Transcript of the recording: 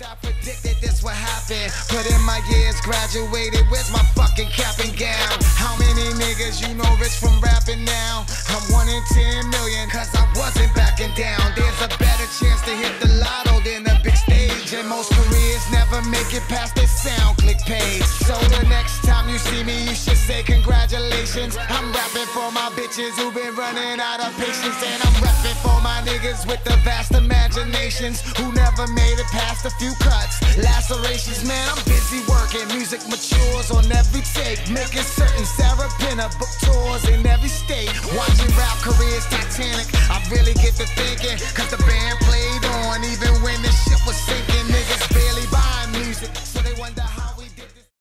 I predicted this would happen. Put in my years, graduated. Where's my fucking cap and gown? How many niggas you know rich from rapping now? I'm one in ten million, cause I wasn't backing down. There's a better chance to hit the lotto than a big stage. And most careers never make it past the SoundCloud page. So the next time you see me, you should say congratulations. I'm rapping for my bitches who've been running out of patience. And I'm rapping niggas with the vast imaginations who never made it past a few cuts. Lacerations, man, I'm busy working. Music matures on every take. Making certain Sarah Pinner book tours in every state. Watching rap careers Titanic. I really get to thinking, cause the band